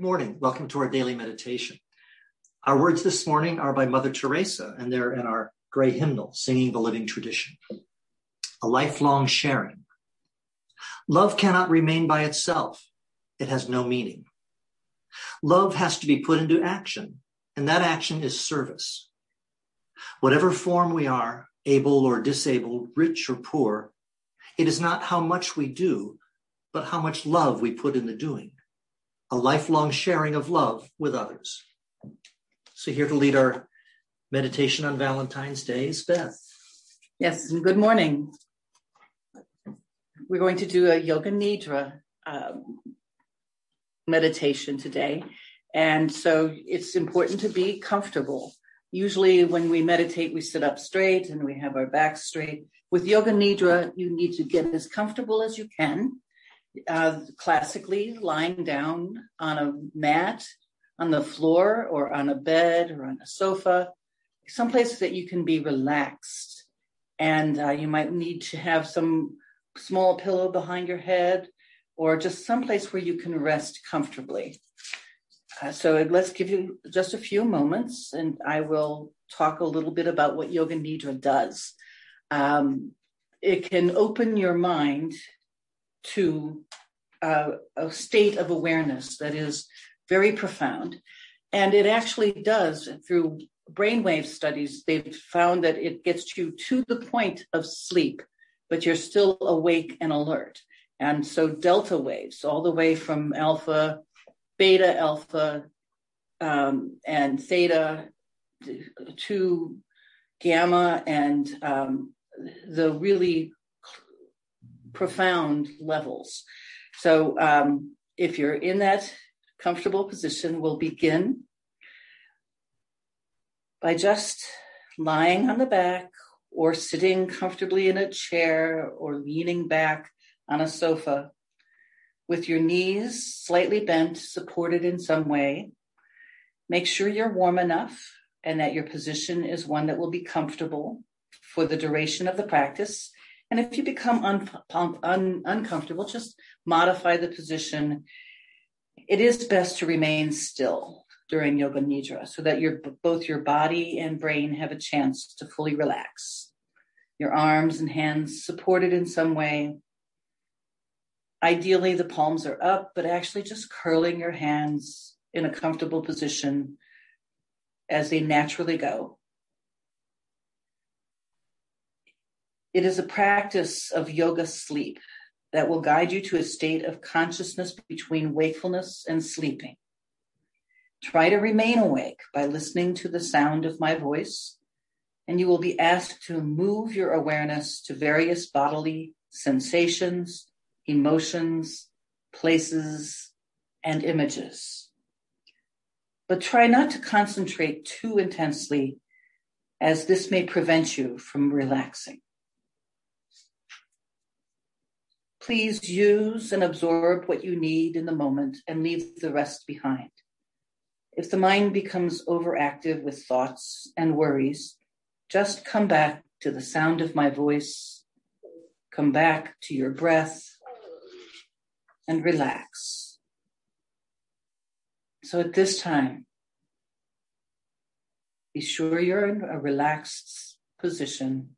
Good morning. Welcome to our daily meditation. Our words this morning are by Mother Teresa, and they're in our gray hymnal, Singing the Living Tradition. A lifelong sharing. Love cannot remain by itself. It has no meaning. Love has to be put into action, and that action is service. Whatever form we are, able or disabled, rich or poor, it is not how much we do, but how much love we put in the doing a lifelong sharing of love with others. So, here to lead our meditation on Valentine's Day is Beth. Yes, and good morning. We're going to do a Yoga Nidra um, meditation today. And so it's important to be comfortable. Usually, when we meditate, we sit up straight and we have our back straight. With Yoga Nidra, you need to get as comfortable as you can uh, classically lying down on a mat on the floor or on a bed or on a sofa, someplace that you can be relaxed. And uh, you might need to have some small pillow behind your head or just someplace where you can rest comfortably. Uh, so let's give you just a few moments and I will talk a little bit about what Yoga Nidra does. Um, it can open your mind to uh, a state of awareness that is very profound. And it actually does, through brainwave studies, they've found that it gets you to the point of sleep, but you're still awake and alert. And so delta waves, all the way from alpha, beta, alpha, um, and theta to gamma, and um, the really profound levels. So um, if you're in that comfortable position, we'll begin by just lying on the back or sitting comfortably in a chair or leaning back on a sofa with your knees slightly bent, supported in some way. Make sure you're warm enough and that your position is one that will be comfortable for the duration of the practice. And if you become un- un- uncomfortable, just modify the position. It is best to remain still during yoga nidra so that your both your body and brain have a chance to fully relax. Your arms and hands supported in some way. Ideally, the palms are up, but actually just curling your hands in a comfortable position as they naturally go. It is a practice of yoga sleep that will guide you to a state of consciousness between wakefulness and sleeping. Try to remain awake by listening to the sound of my voice, and you will be asked to move your awareness to various bodily sensations, emotions, places, and images. But try not to concentrate too intensely, as this may prevent you from relaxing. Please use and absorb what you need in the moment and leave the rest behind. If the mind becomes overactive with thoughts and worries, just come back to the sound of my voice, come back to your breath, and relax. So at this time, be sure you're in a relaxed position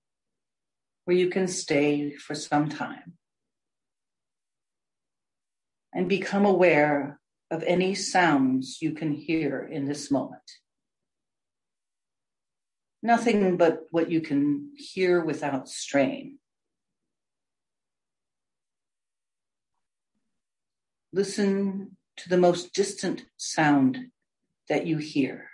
where you can stay for some time and become aware of any sounds you can hear in this moment. Nothing but what you can hear without strain. Listen to the most distant sound that you hear.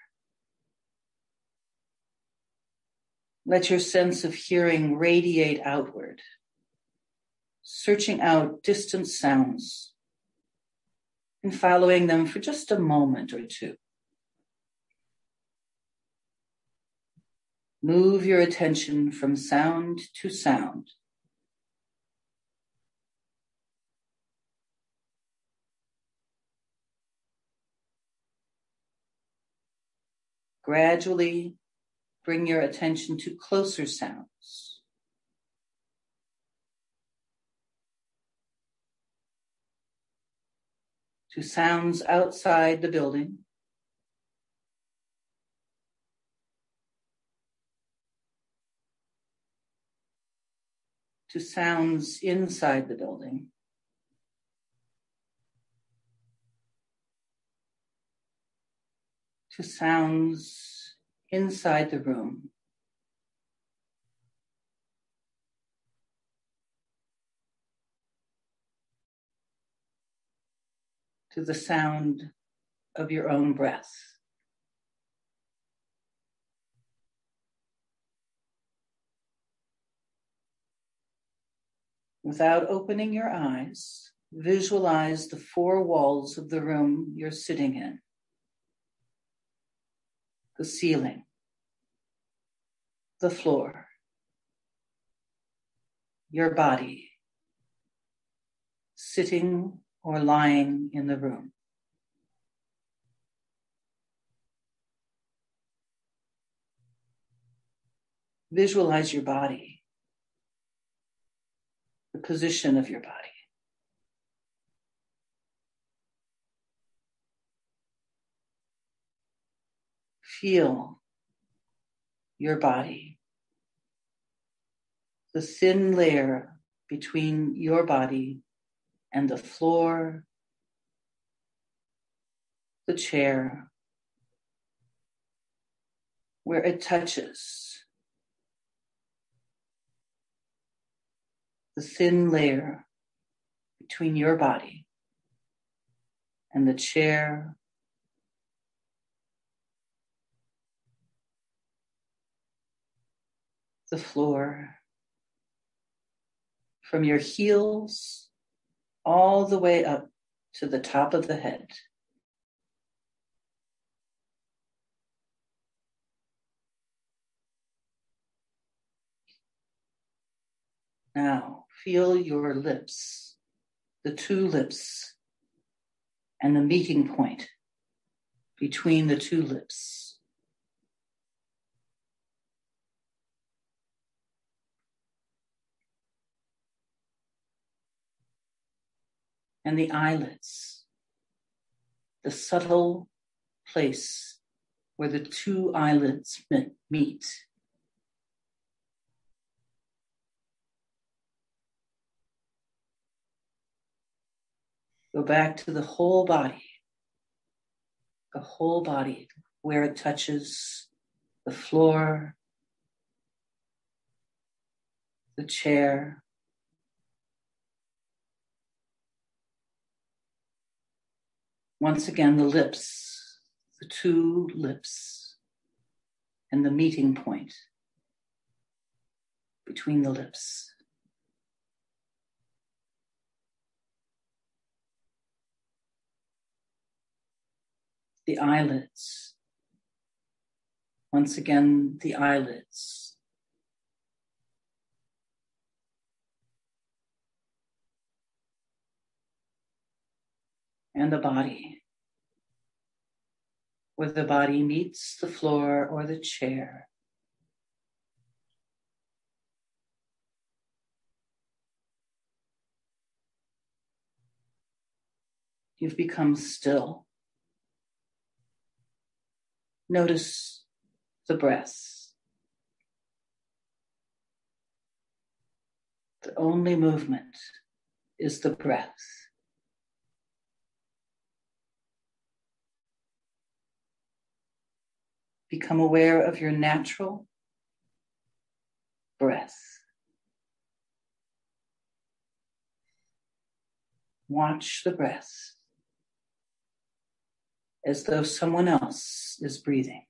Let your sense of hearing radiate outward, searching out distant sounds and following them for just a moment or two. Move your attention from sound to sound. Gradually bring your attention to closer sounds. To sounds outside the building. To sounds inside the building. To sounds inside the room. To the sound of your own breath. Without opening your eyes, visualize the four walls of the room you're sitting in. The ceiling, the floor, your body, sitting or lying in the room. Visualize your body, the position of your body. Feel your body, the thin layer between your body and the floor, the chair, where it touches the thin layer between your body and the chair. The floor from your heels all the way up to the top of the head. Now feel your lips, the two lips, and the meeting point between the two lips. And the eyelids, the subtle place where the two eyelids meet. Go back to the whole body, the whole body where it touches the floor, the chair, Once again, the lips, the two lips, and the meeting point between the lips. The eyelids. Once again, the eyelids. And the body, where the body meets the floor or the chair. You've become still. Notice the breath. The only movement is the breath. Become aware of your natural breath. Watch the breath as though someone else is breathing.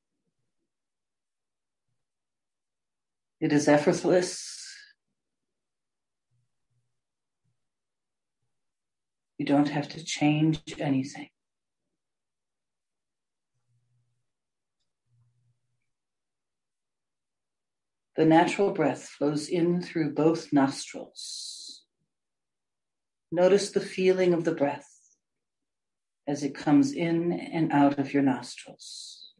It is effortless. You don't have to change anything. The natural breath flows in through both nostrils. Notice the feeling of the breath as it comes in and out of your nostrils.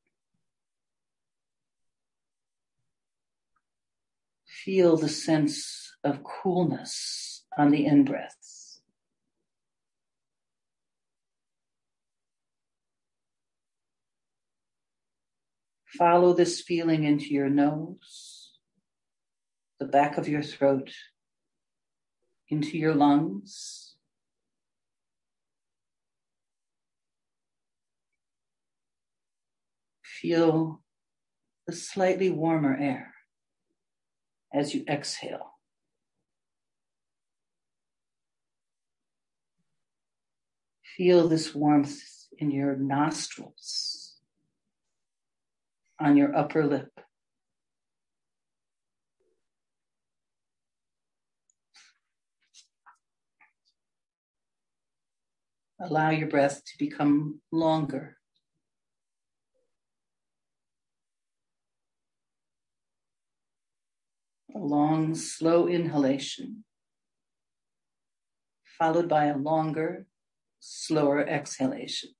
Feel the sense of coolness on the in breath. Follow this feeling into your nose the back of your throat, into your lungs. Feel the slightly warmer air as you exhale. Feel this warmth in your nostrils, on your upper lip. Allow your breath to become longer. A long, slow inhalation, followed by a longer, slower exhalation.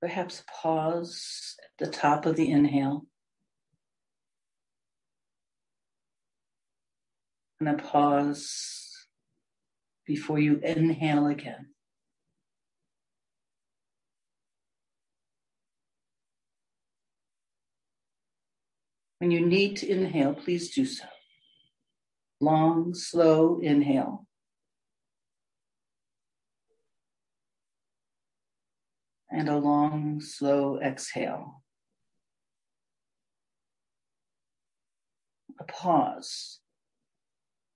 Perhaps pause at the top of the inhale. And a pause before you inhale again. When you need to inhale, please do so. Long, slow inhale. And a long, slow exhale. A pause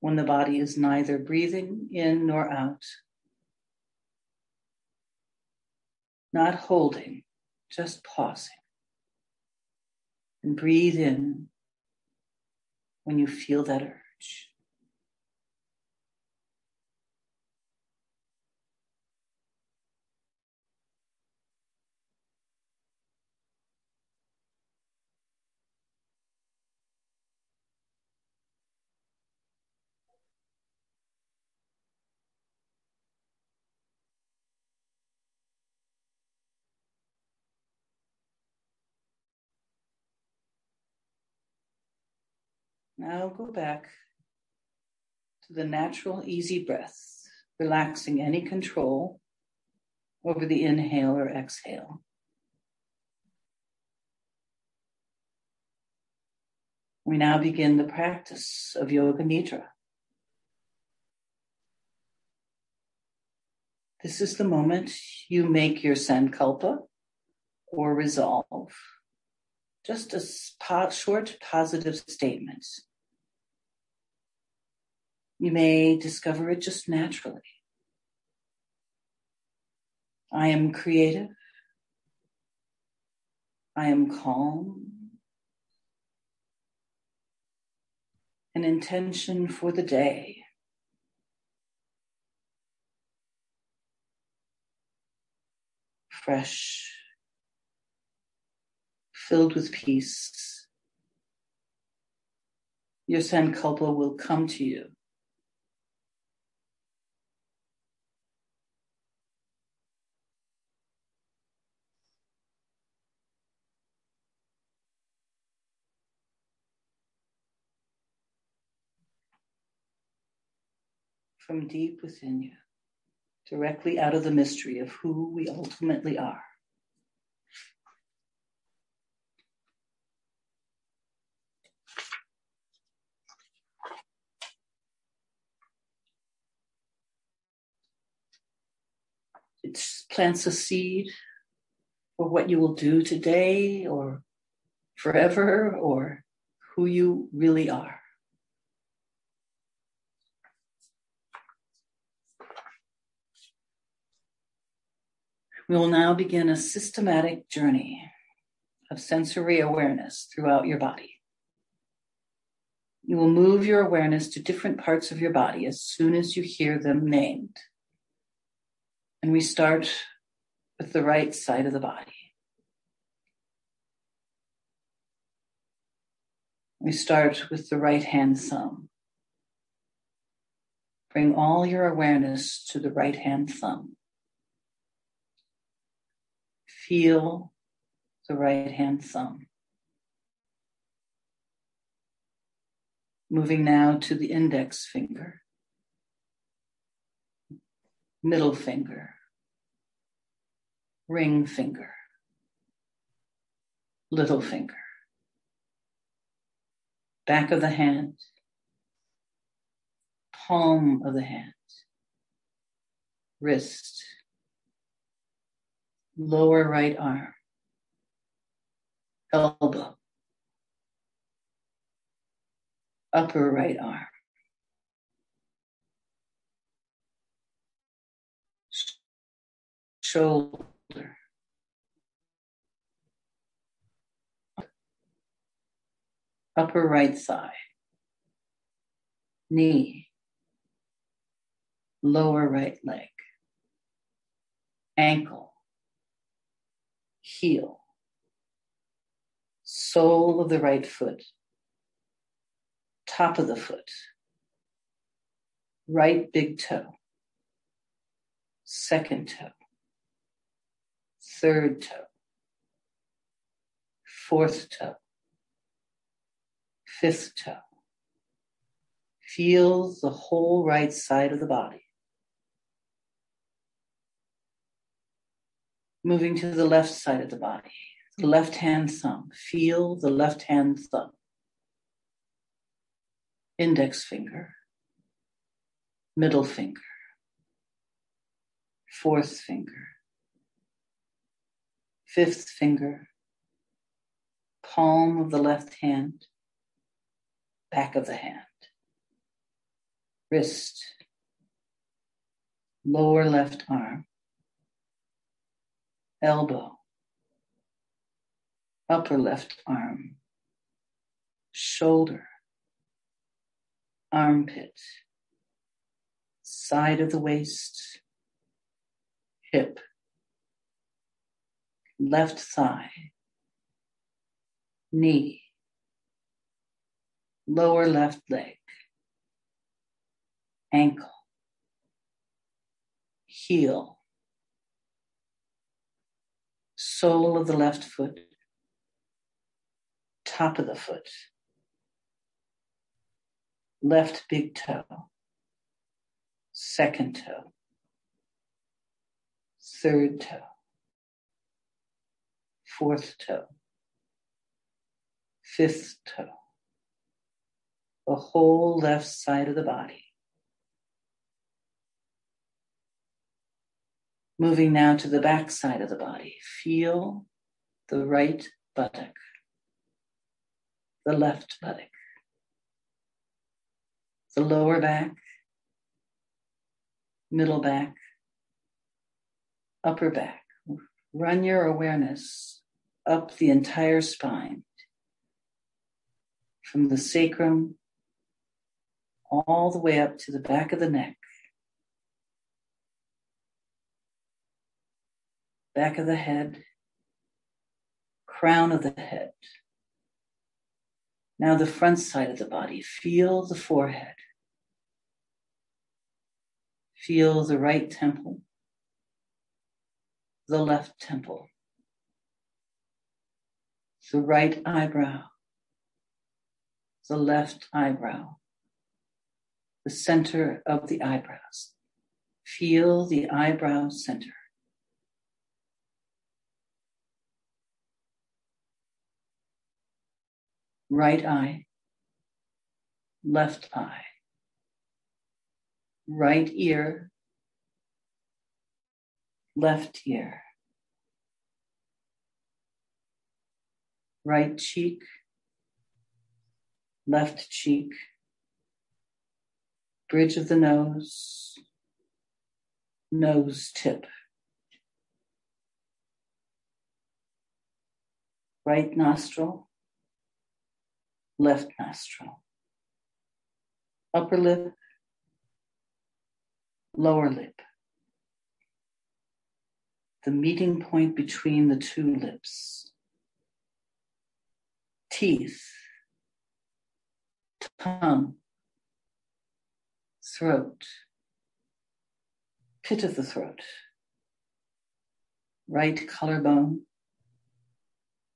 when the body is neither breathing in nor out. Not holding, just pausing and breathe in when you feel that urge. Now go back to the natural, easy breath, relaxing any control over the inhale or exhale. We now begin the practice of Yoga Nidra. This is the moment you make your sankalpa or resolve just a short positive statement. You may discover it just naturally. I am creative. I am calm. An intention for the day. Fresh filled with peace. Your sankalpa will come to you. From deep within you, directly out of the mystery of who we ultimately are. it plants a seed for what you will do today or forever or who you really are. We will now begin a systematic journey of sensory awareness throughout your body. You will move your awareness to different parts of your body as soon as you hear them named. And we start with the right side of the body. We start with the right hand thumb. Bring all your awareness to the right hand thumb. Feel the right hand thumb. Moving now to the index finger. Middle finger, ring finger, little finger, back of the hand, palm of the hand, wrist, lower right arm, elbow, upper right arm, shoulder, upper right thigh, knee, lower right leg, ankle, heel, sole of the right foot, top of the foot, right big toe, second toe, third toe, fourth toe, fifth toe. Feel the whole right side of the body. Moving to the left side of the body, the left hand thumb. Feel the left hand thumb. Index finger, middle finger, fourth finger, fifth finger, palm of the left hand, back of the hand, wrist, lower left arm, elbow, upper left arm, shoulder, armpit, side of the waist, hip, left thigh, knee, lower left leg, ankle, heel, sole of the left foot, top of the foot, left big toe, second toe, third toe, fourth toe, fifth toe, the whole left side of the body. Moving now to the back side of the body. Feel the right buttock, the left buttock, the lower back, middle back, upper back. Run your awareness up the entire spine. From the sacrum all the way up to the back of the neck, back of the head, crown of the head. Now the front side of the body. Feel the forehead. Feel the right temple, the left temple, the right eyebrow, the left eyebrow, the center of the eyebrows. Feel the eyebrow center. Right eye, left eye, right ear, left ear, right cheek, left cheek, bridge of the nose, nose tip, right nostril, left nostril, upper lip, lower lip, the meeting point between the two lips, teeth, tongue, throat, pit of the throat, right collarbone,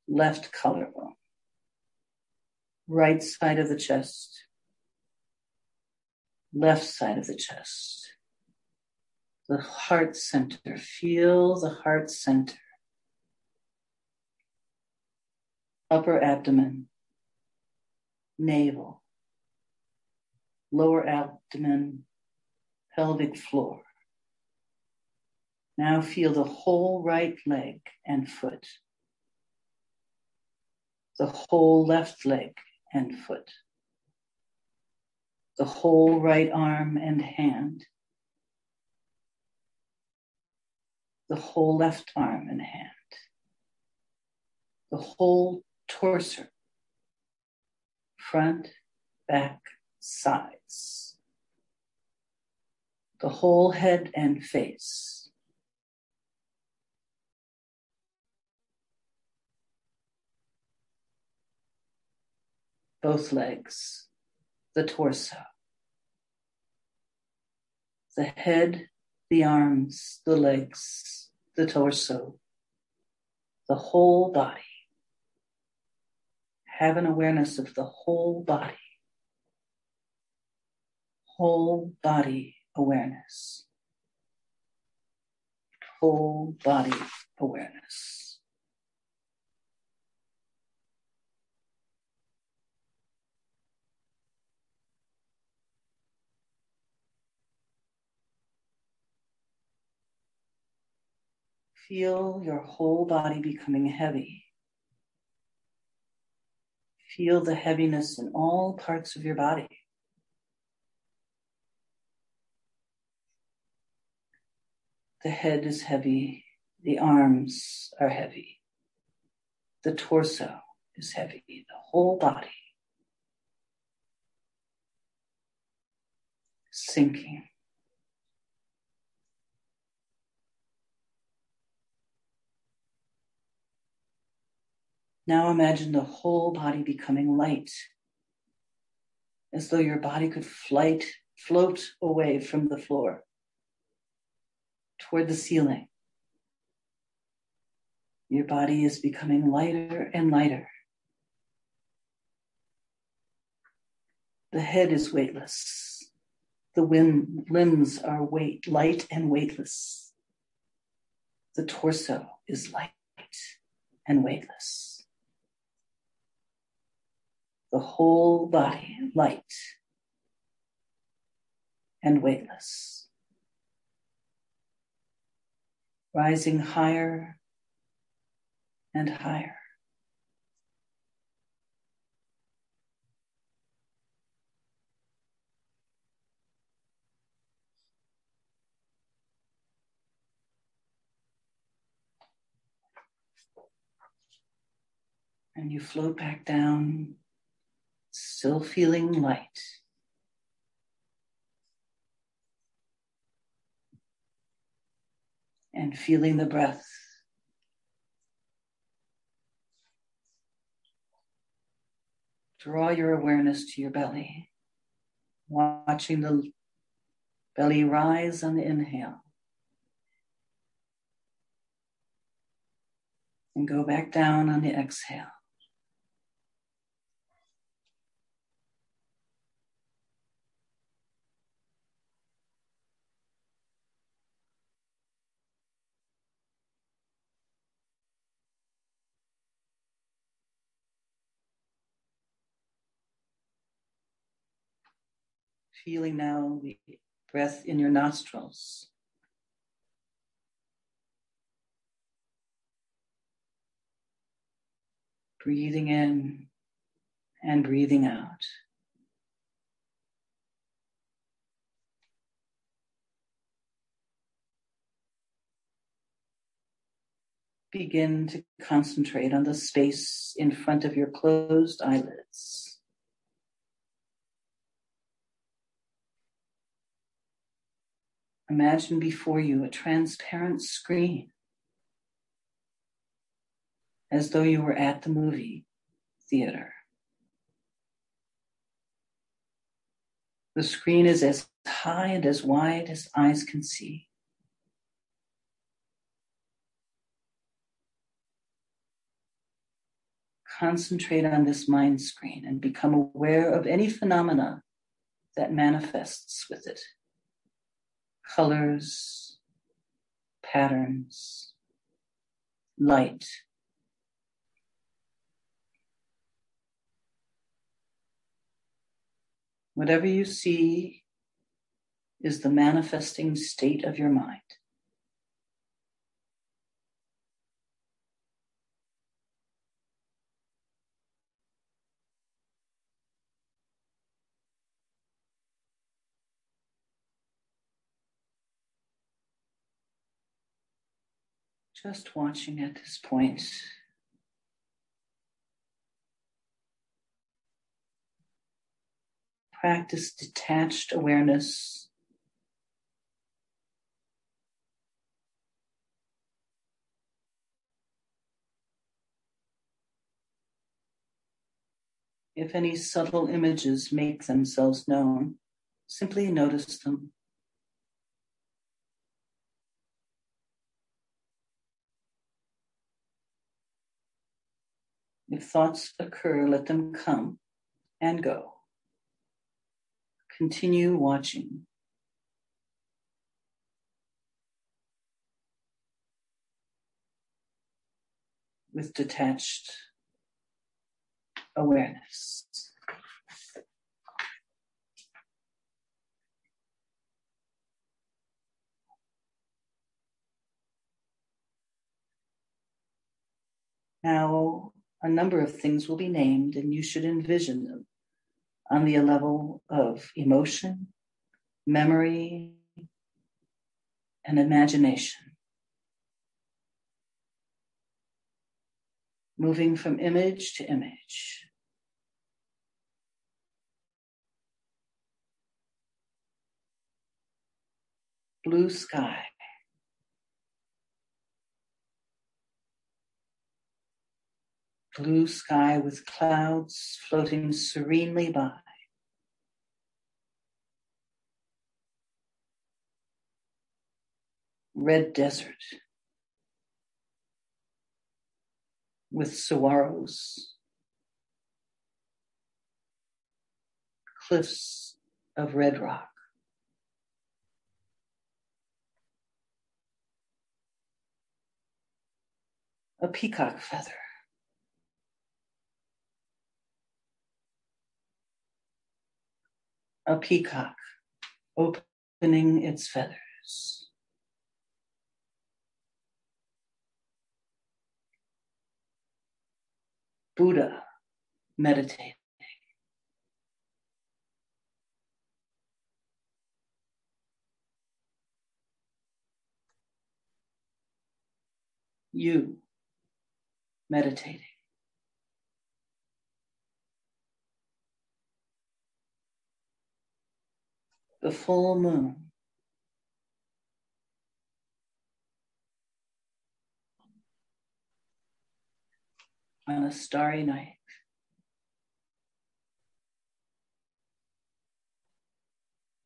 left collarbone, right side of the chest, left side of the chest, the heart center. Feel the heart center. Upper abdomen, navel, lower abdomen, pelvic floor. Now feel the whole right leg and foot, the whole left leg and foot, the whole right arm and hand, the whole left arm and hand, the whole torso, front, back, sides, the whole head and face. Both legs, the torso, the head, the arms, the legs, the torso, the whole body. Have an awareness of the whole body. Whole body awareness. Whole body awareness. Feel your whole body becoming heavy. Feel the heaviness in all parts of your body. The head is heavy. The arms are heavy. The torso is heavy. The whole body sinking. Now imagine the whole body becoming light, as though your body could flight, float away from the floor toward the ceiling. Your body is becoming lighter and lighter. The head is weightless. The wind, limbs are weight, light and weightless. The torso is light and weightless the whole body light and weightless, rising higher and higher. And you float back down still feeling light. And feeling the breath. Draw your awareness to your belly, watching the belly rise on the inhale. And go back down on the exhale. Feeling now the breath in your nostrils. Breathing in and breathing out. Begin to concentrate on the space in front of your closed eyelids. Imagine before you a transparent screen, as though you were at the movie theater. The screen is as high and as wide as eyes can see. Concentrate on this mind screen and become aware of any phenomena that manifests with it colors, patterns, light. Whatever you see is the manifesting state of your mind. Just watching at this point. Practice detached awareness. If any subtle images make themselves known, simply notice them. Thoughts occur, let them come and go. Continue watching. With detached awareness. Now, a number of things will be named and you should envision them on the level of emotion, memory, and imagination. Moving from image to image. Blue sky. Blue sky with clouds floating serenely by. Red desert with saguaros, cliffs of red rock. A peacock feather. A peacock opening its feathers. Buddha meditating. You meditating. The full moon. On a starry night.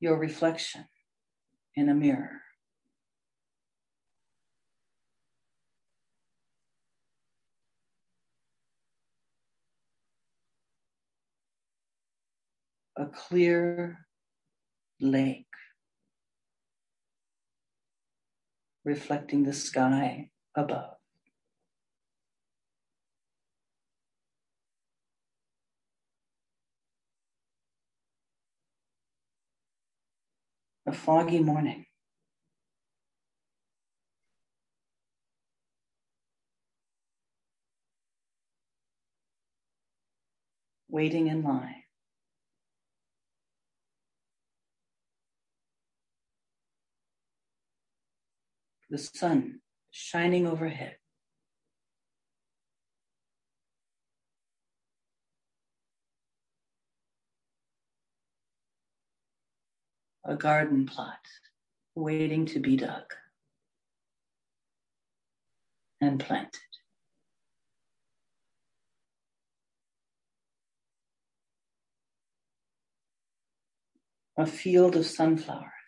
Your reflection in a mirror. A clear lake, reflecting the sky above. A foggy morning. Waiting in line. The sun shining overhead. A garden plot waiting to be dug and planted. A field of sunflowers.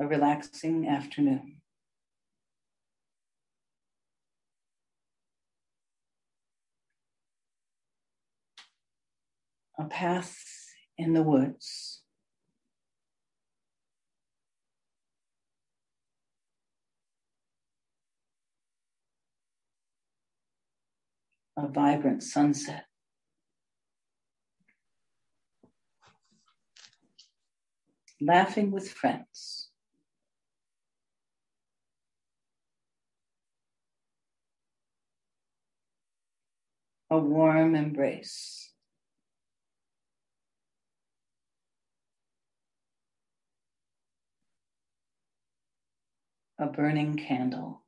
a relaxing afternoon. A path in the woods. A vibrant sunset. Laughing with friends. A warm embrace. a burning candle.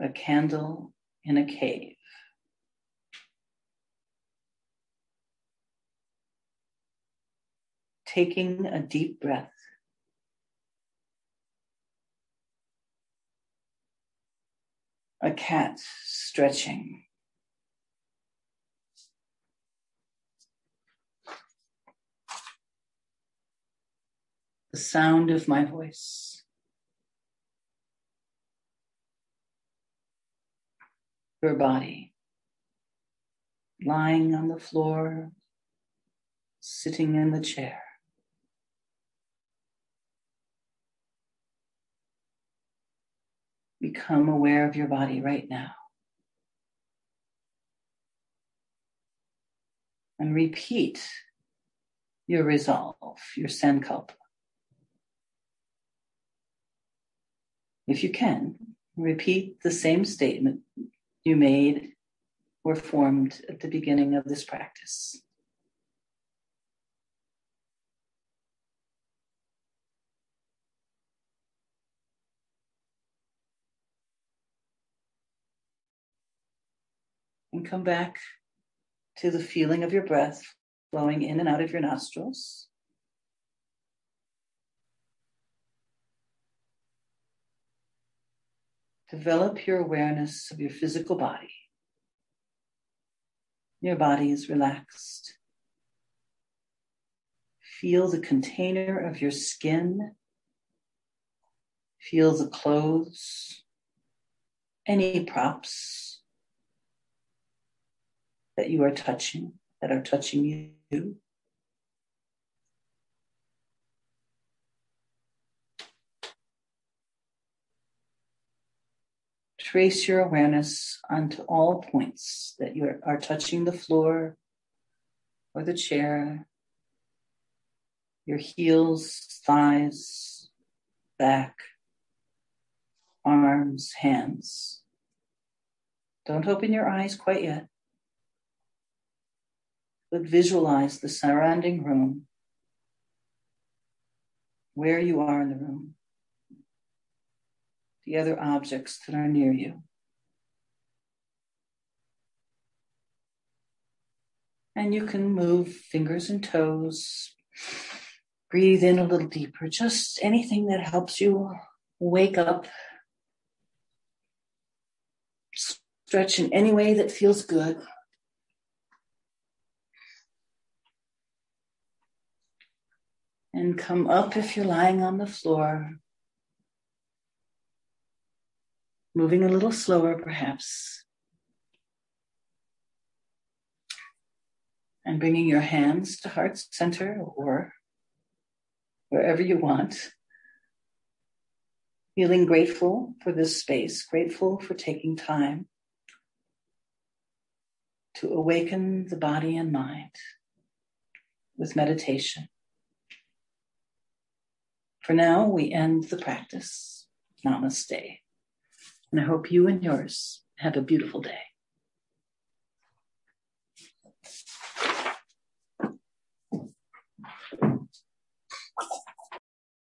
A candle in a cave. Taking a deep breath. A cat stretching. the sound of my voice. Your body lying on the floor, sitting in the chair. Become aware of your body right now. And repeat your resolve, your sankalpa. If you can, repeat the same statement you made or formed at the beginning of this practice. And come back to the feeling of your breath flowing in and out of your nostrils. Develop your awareness of your physical body. Your body is relaxed. Feel the container of your skin. Feel the clothes, any props that you are touching, that are touching you. trace your awareness onto all points that you are touching the floor or the chair, your heels, thighs, back, arms, hands. Don't open your eyes quite yet, but visualize the surrounding room, where you are in the room the other objects that are near you. And you can move fingers and toes. Breathe in a little deeper, just anything that helps you wake up. Stretch in any way that feels good. And come up if you're lying on the floor. moving a little slower perhaps. And bringing your hands to heart center or wherever you want. Feeling grateful for this space, grateful for taking time to awaken the body and mind with meditation. For now, we end the practice. Namaste. And I hope you and yours have a beautiful day.